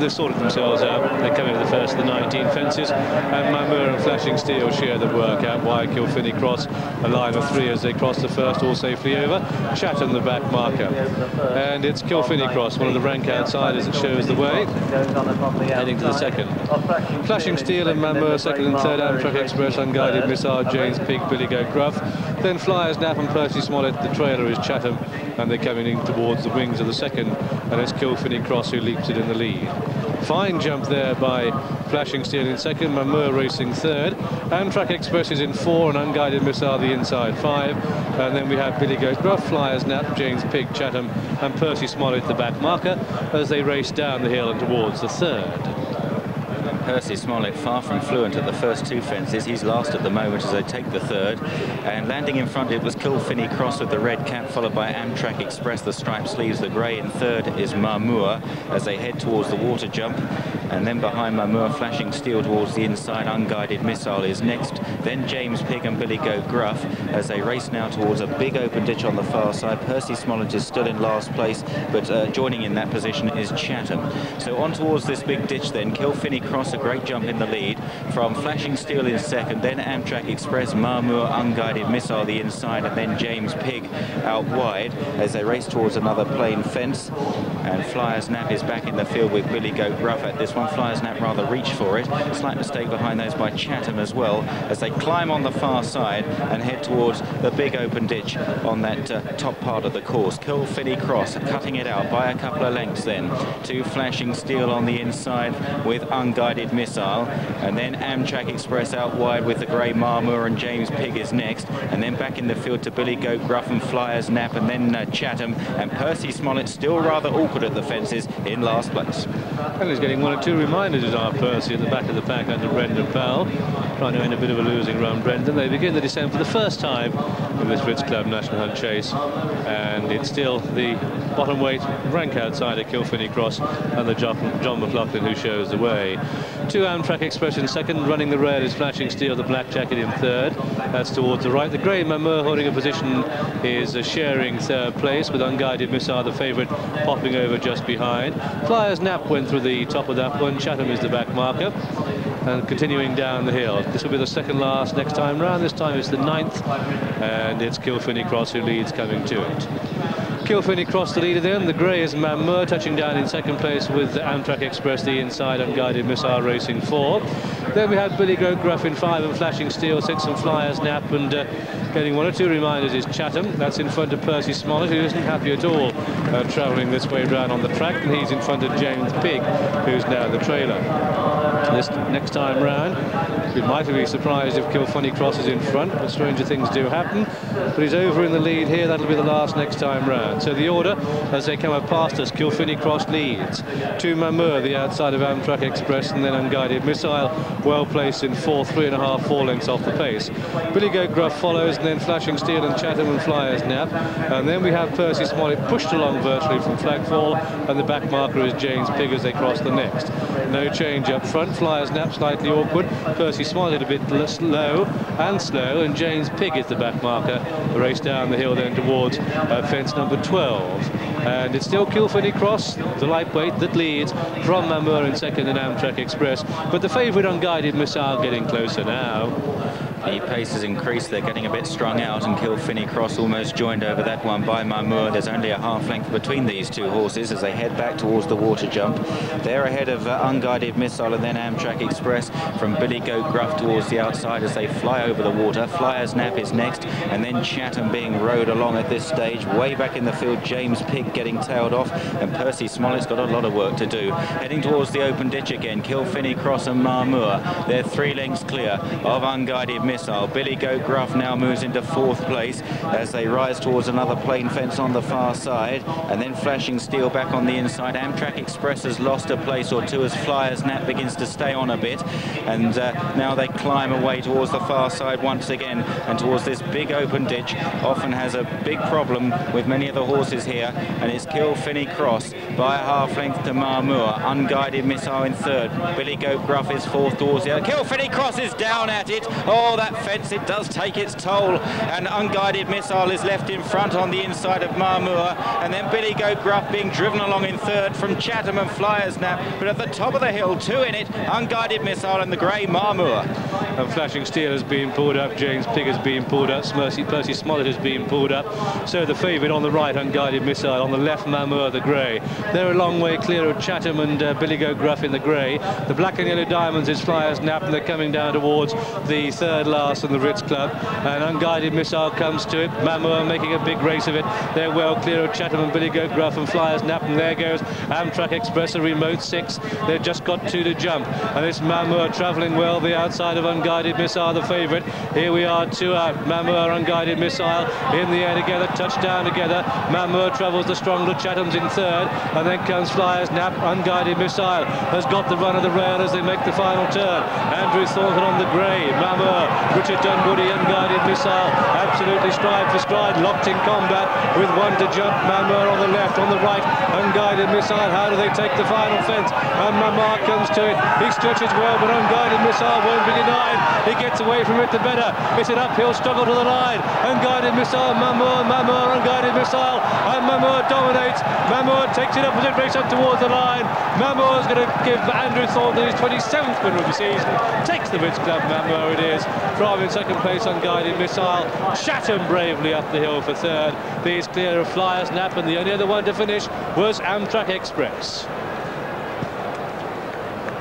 they've sorted themselves out. They're coming the first of the 19 fences, and Maamur and Flashing Steel share the work out wide. Kilfinny cross a line of three as they cross the first, all safely over. Chatham the back marker. And it's Kilfinny cross, one of the rank outsiders that shows the way, heading to the second. Flashing Steel and Maamur second and third, Amtrak Express, Unguided Missile, James Pigg, Billy Goat Gruff. Then Flyers Nap and Percy Smollett, the trailer is Chatham, and they're coming in towards the wings of the second, and it's Kilfinny Cross who leaps it in the lead. Fine jump there by Flashing Steel in second, Maamur racing third. Amtrak Express is in four, and Unguided Missile the inside five. And then we have Billygoat Gruff, Flyers Nap, James Pigg, Chatham, and Percy Smollett the back marker as they race down the hill and towards the third. Percy Smollett far from fluent at the first two fences. He's last at the moment as they take the third. And landing in front, it was Kilfinny Cross with the red cap, followed by Amtrak Express, the striped sleeves, the grey. In third is Maamur as they head towards the water jump. And then behind Maamur, flashing steel towards the inside, unguided missile is next. Then James Pigg and Billygoat Gruff as they race now towards a big open ditch on the far side. Percy Smollett is still in last place, but uh, joining in that position is Chatham. So on towards this big ditch then, Kilfinny Cross a great jump in the lead from Flashing Steel in second, then Amtrak Express, Maamur, Unguided Missile the inside, and then James Pigg out wide as they race towards another plain fence. And Flyers Nap is back in the field with Billygoat Gruff at this one. Flyers Nap rather reach for it. Slight mistake behind those by Chatham as well as they climb on the far side and head towards the big open ditch on that uh, top part of the course. Kilfinny Cross cutting it out by a couple of lengths then Two Flashing Steel on the inside with Unguided Missile. And then Amtrak Express out wide with the grey Maamur and James Pigg is next. And then back in the field to Billy Goat, Gruff and Flyers Nap and then uh, Chatham. And Percy Smollett still rather awkward at the fences in last place. And he's getting one or two reminders as our Percy at the back of the pack under Brendan Powell. Trying to end a bit of a losing run, Brendan. They begin the descent for the first time in this Ritz Club National Hunt Chase. And it's still the bottom weight rank outsider Kilfinny Cross and the John, John McLaughlin who shows the way. Two Amtrak Express in second, running the rail is Flashing Steel, the black jacket in third. That's towards the right. The grey Maamur holding a position is sharing third place with Unguided Missile, the favourite, popping over just behind. Flyers Nap went through the top of that one. Chatham is the back marker and continuing down the hill. This will be the second last next time round. This time it's the ninth, and it's Kilfinny Cross who leads coming to it. Kilfinny crossed the leader then. The grey is Maamur touching down in second place with Amtrak Express, the inside unguided missile racing four. Then we had Billygoat Gruff in five and Flashing Steel, six and Flyers Nap and uh, getting one or two reminders is Chatham. That's in front of Percy Smollett, who isn't happy at all uh, travelling this way round on the track. And he's in front of James Pigg, who's now the trailer. This next time round, we might be surprised if Kilfinny crosses in front, but stranger things do happen. But he's over in the lead here. That'll be the last next time round. So the order, as they come up past us, Kilfinny Cross leads. To Maamur, the outside of Amtrak Express, and then Unguided Missile, well placed in fourth, three and a half, four lengths off the pace. Billygoat Gruff follows, and then Flashing Steel and Chatham and Flyers Nap. And then we have Percy Smollett pushed along virtually from Flagfall, and the back marker is James Pigg as they cross the next. No change up front. Flyers Nap slightly awkward. Percy Smollett a bit slow and slow, and James Pigg is the back marker. The race down the hill then towards uh, fence number 12. And it's still Kilfinny Cross, the lightweight that leads from Maamur in second and Amtrak Express. But the favourite unguided missile getting closer now. The pace has increased. They're getting a bit strung out, and Kilfinny Cross almost joined over that one by Maamur. There's only a half length between these two horses as they head back towards the water jump. They're ahead of uh, Unguided Missile and then Amtrak Express from Billygoat Gruff towards the outside as they fly over the water. Flyers Nap is next, and then Chatham being rowed along at this stage. Way back in the field, James Pigg getting tailed off, and Percy Smollett's got a lot of work to do. Heading towards the open ditch again, Kilfinny Cross and Maamur. They're three lengths clear of Unguided missile. Billygoat Gruff now moves into fourth place as they rise towards another plain fence on the far side. And then Flashing Steel back on the inside. Amtrak Express has lost a place or two as Flyers Nap begins to stay on a bit. And uh, now they climb away towards the far side once again and towards this big open ditch. Often has a big problem with many of the horses here. And it's Kilfinny Cross by a half length to Maamur. Unguided Missile in third. Billygoat Gruff is fourth towards the other. Kilfinny Cross is down at it. Oh, that fence. It does take its toll. And Unguided Missile is left in front on the inside of Maamur. And then Billygoat Gruff being driven along in third from Chatham and Flyers Nap. But at the top of the hill, two in it, Unguided Missile and the grey Maamur. And Flashing Steel has been pulled up. James Pigg has been pulled up. Mercy, Percy Smollett has been pulled up. So the favourite on the right, Unguided Missile. On the left, Maamur, the grey. They're a long way clear of Chatham and uh, Billygoat Gruff in the grey. The black and yellow diamonds is Flyers Nap, and they're coming down towards the third last and the Ritz Club. And Unguided Missile comes to it. Maamur making a big race of it. They're well clear of Chatham and Billygoat Gruff and Flyers Nap. And there goes Amtrak Express, a remote six. They've just got two to jump. And this Maamur travelling well, the outside of Unguided Missile, the favourite. Here we are, two out. Maamur, Unguided Missile in the air together, touchdown together. Maamur travels the stronger, Chatham's in third. And then comes Flyers Nap, Unguided Missile has got the run of the rail as they make the final turn. Andrew Thornton on the grey, Maamur, Richard Dunwoody, Unguided Missile, absolutely stride for stride, locked in combat with one to jump. Maamur on the left, on the right, Unguided Missile. How do they take the final fence? And Maamur comes to it. He stretches well, but Unguided Missile won't be denied. He gets away from it the better. It's an uphill struggle to the line. Unguided Missile, Maamur, Maamur, Unguided Missile, and Maamur dominates. Maamur takes it up as it breaks up towards the line. Maamur is going to give Andrew Thornton his 27th win of the season. Takes the Ritz Club, Maamur it is. In second place, Unguided Missile. Chatham bravely up the hill for third. These clear of Flyers Nap, and the only other one to finish was Amtrak Express.